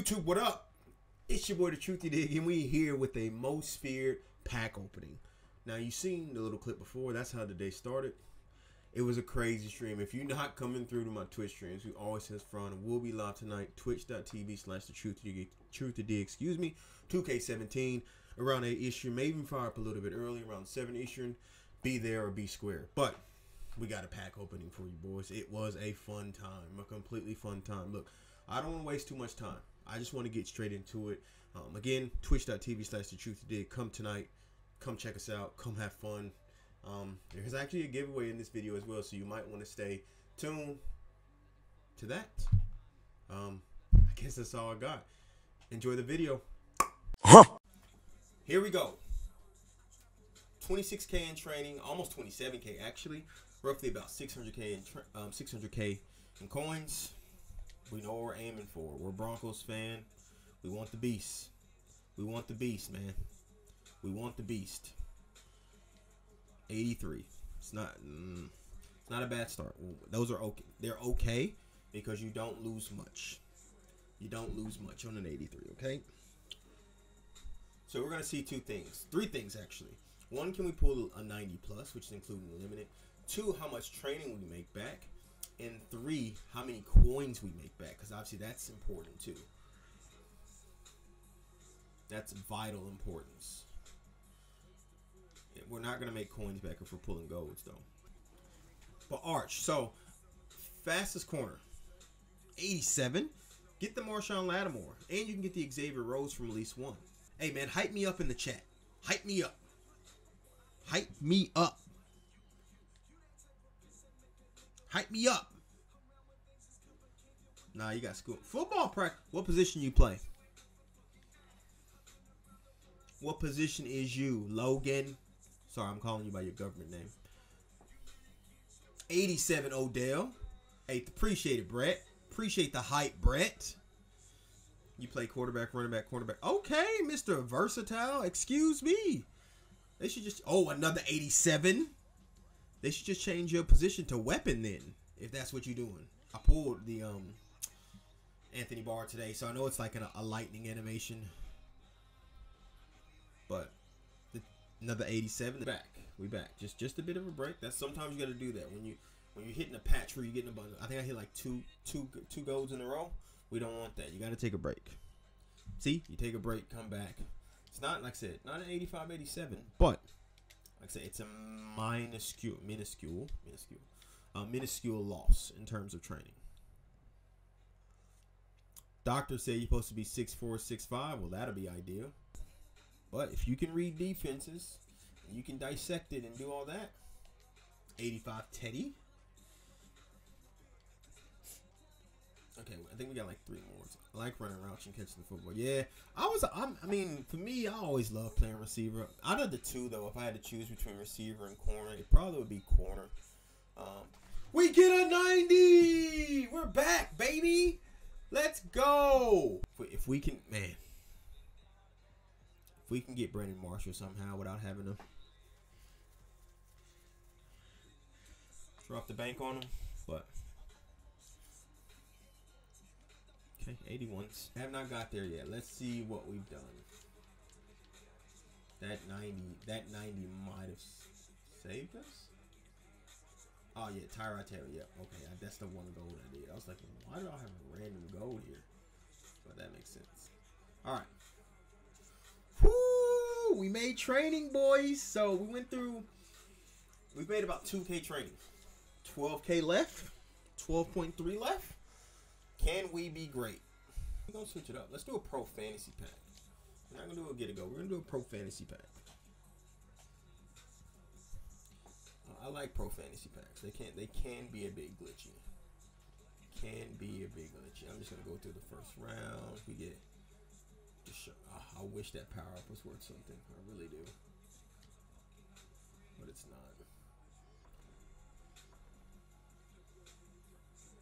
YouTube, what up? It's your boy, the Truthy Dig, and we here with a Most Feared pack opening. Now, you seen the little clip before. That's how the day started. It was a crazy stream. If you're not coming through to my Twitch streams, we always has fun. We'll be live tonight, twitch.tv slash the Truth Dig, Truth Dig, excuse me, 2K17, around 8 Eastern, maybe even fire up a little bit early, around 7 Eastern. Be there or be square. But we got a pack opening for you boys. It was a fun time, a completely fun time. Look, I don't want to waste too much time. I just want to get straight into it. Um, again, twitch.tv slash the truth dig. Come tonight. Come check us out. Come have fun. Um, there's actually a giveaway in this video as well, so you might want to stay tuned to that. Um, I guess that's all I got. Enjoy the video. Huh. Here we go. 26k in training, almost 27k actually, roughly about 600k in um, 600k in coins. We know what we're aiming for. We're Broncos fan. We want the beast. We want the beast, man. We want the beast. 83. It's not. Mm, it's not a bad start. Those are okay. They're okay because you don't lose much. You don't lose much on an 83. Okay. So we're gonna see two things, three things actually. One, can we pull a 90 plus, which is including the limited? Two, how much training we make back? And three, how many coins we make back? Because obviously that's important too. That's vital importance. We're not going to make coins back if we're pulling golds though. But Arch, so fastest corner, 87. Get the Marshon Lattimore. And you can get the Xavier Rhodes from at least one. Hey man, hype me up in the chat. Hype me up. Hype me up. Hype me up. Nah, you got school. Football practice. What position you play? What position is you? Logan. Sorry, I'm calling you by your government name. 87 Odell. Hey, appreciate it, Brett. Appreciate the hype, Brett. You play quarterback, running back, cornerback. Okay, Mr. Versatile. Excuse me. They should just oh another 87. They should just change your position to weapon then, if that's what you're doing. I pulled the um Anthony Barr today, so I know it's like a, a lightning animation. But the, another 87 back. We back. Just just a bit of a break. That's sometimes you got to do that when you when you're hitting a patch where you're getting a bunch. I think I hit like two two two goals in a row. We don't want that. You got to take a break. See, you take a break, come back. It's not like I said, not an 85, 87, but like I said, it's a minuscule, minuscule, minuscule, uh, minuscule loss in terms of training. Doctors say you're supposed to be six four, six five. Well, that'll be ideal. But if you can read defenses, you can dissect it and do all that. 85 Teddy. Okay, I think we got like three more. I like running routes and catching the football. Yeah, I was. I'm, I mean, for me, I always love playing receiver. Out of the two, though, if I had to choose between receiver and corner, it probably would be corner. Um, we get a 90. We're back, baby. Let's go. If we, if we can, man. If we can get Brandon Marshall somehow without having to drop the bank on him, but. Okay, 81s. Have not got there yet. Let's see what we've done. That 90, that 90 might have saved us. Oh yeah, Tyrod Taylor. Yeah, okay, that's the one gold I did. I was like, why do I have a random gold here? But that makes sense. All right. Whoo! We made training, boys. So we went through. We made about 2K training. 12K left. 12.3 left. Can we be great? We're gonna switch it up. Let's do a pro fantasy pack. We're not gonna do a get it go. We're gonna do a pro fantasy pack. I like pro fantasy packs. They can they can be a bit glitchy. Can be a bit glitchy. I'm just gonna go through the first round. We get. Oh, I wish that power up was worth something. I really do. But it's not.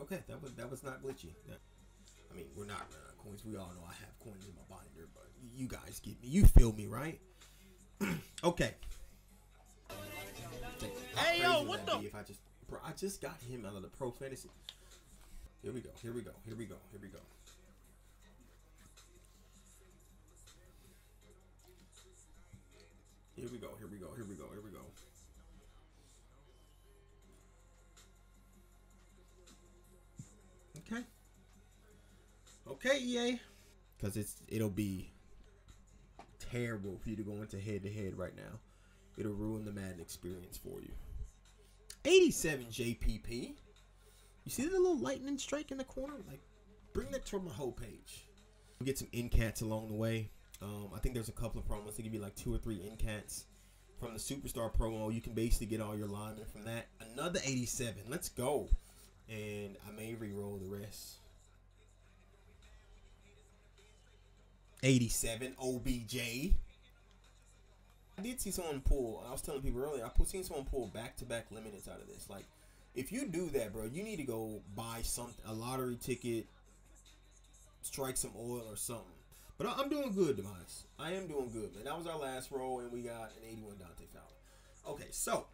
Okay, that was that was not glitchy. I mean, we're not running out of coins. We all know I have coins in my binder, but you guys get me. You feel me, right? okay. Hey yo, what the? If I just, bro, I just got him out of the pro fantasy. Here we go. Here we go. Here we go. Here we go. Here we go. Here we go. Here we go. Here we go. Okay, EA. Because it's it'll be terrible for you to go into head to head right now. It'll ruin the Madden experience for you. 87 JPP. You see the little lightning strike in the corner? Like, bring that to my whole page. We Get some in cats along the way. Um, I think there's a couple of promos. They give you like two or three in cats from the superstar promo. You can basically get all your linemen from that. Another 87. Let's go. And I may re-roll the rest. 87 OBJ. I did see someone pull. I was telling people earlier. I've seen someone pull back-to-back limiteds out of this. Like, if you do that, bro, you need to go buy something, a lottery ticket, strike some oil or something. But I'm doing good, Demise. I am doing good, man. That was our last roll, and we got an 81 Dante Fowler. Okay, so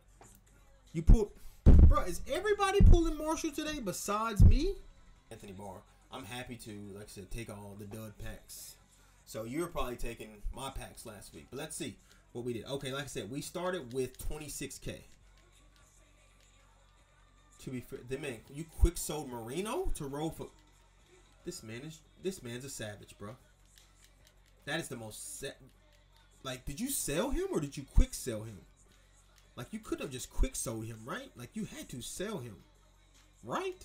you pull, bro. Is everybody pulling Marshall today besides me? Anthony Barr. I'm happy to, like I said, take all the dud packs. So you're probably taking my packs last week, but let's see what we did. Okay, like I said, we started with 26k. To be fair, the man, you quick sold Marino to roll for. This man is this man's a savage, bro. That is the most. Like, did you sell him or did you quick sell him? Like, you could have just quick sold him, right? Like, you had to sell him, right?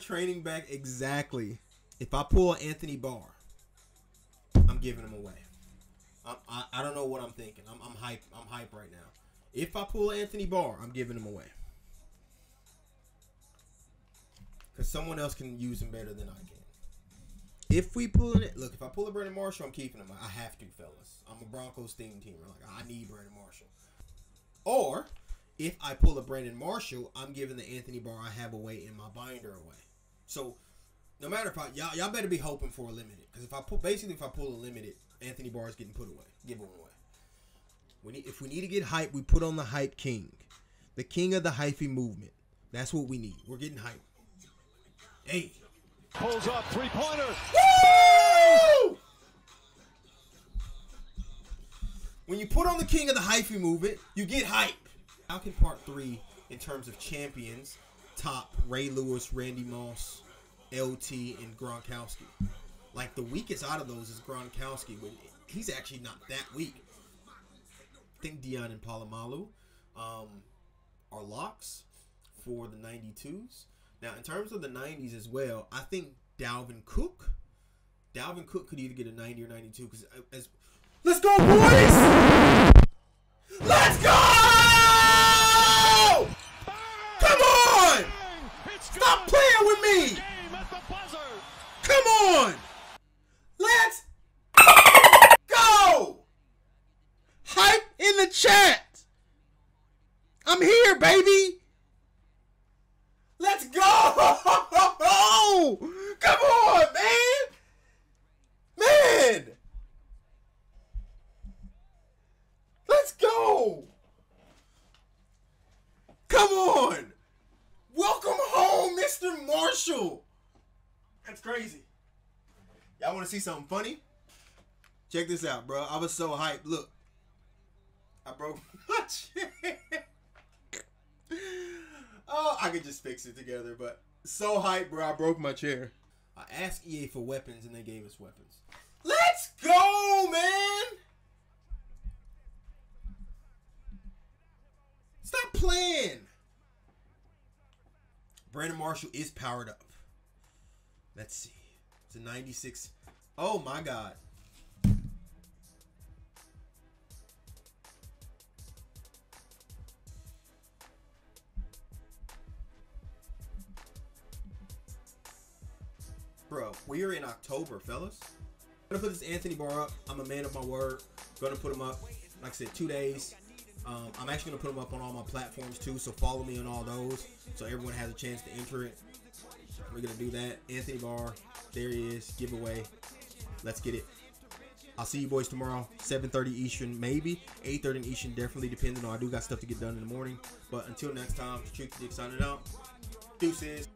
Training back exactly. If I pull Anthony Barr, I'm giving him away. I, I, I don't know what I'm thinking. I'm, I'm hype. I'm hype right now. If I pull Anthony Barr, I'm giving him away. Because someone else can use him better than I can. If we pull it, look, if I pull a Brandon Marshall, I'm keeping him. I have to, fellas. I'm a Broncos theme team. Like, I need Brandon Marshall. Or if I pull a Brandon Marshall, I'm giving the Anthony Barr I have away in my binder away. So no matter if I y'all, y'all better be hoping for a limited because if I pull basically if I pull a limited, Anthony Barr is getting put away, given away. We need, if we need to get hype, we put on the hype king, the king of the hyphy movement. That's what we need. We're getting hype. Hey, pulls up three pointer. Woo! When you put on the king of the hyphy movement, you get hype. Falcon Part 3, in terms of champions, top Ray Lewis, Randy Moss, LT, and Gronkowski. Like the weakest out of those is Gronkowski, but he's actually not that weak. I think Deion and Polamalu um, are locks for the 92s. Now, in terms of the 90s as well, I think Dalvin Cook. Dalvin Cook could either get a 90 or 92 because as let's go boys, let's go. Stop playing with me! Come on! Let's go! Hype in the chat! I'm here, baby! Let's go! Come on, man! Man! Let's go! Come on! Welcome home, That's crazy. Y'all want to see something funny? Check this out, bro. I was so hyped. Look, I broke my chair. oh, I could just fix it together, but so hyped, bro. I broke my chair. I asked EA for weapons, and they gave us weapons. Let's go, man. Brandon Marshall is powered up. Let's see. It's a 96. Oh my god. Bro, we are in October, fellas. I'm gonna put this Anthony Barr up. I'm a man of my word. Gonna put him up. Like I said, two days. Um, I'm actually gonna put them up on all my platforms too, so follow me on all those, so everyone has a chance to enter it. We're gonna do that. Anthony Barr, there he is, giveaway. Let's get it. I'll see you boys tomorrow, 7:30 Eastern, maybe 8:30 Eastern, definitely depending on. I do got stuff to get done in the morning. But until next time, Truth Dig signing out. Deuces.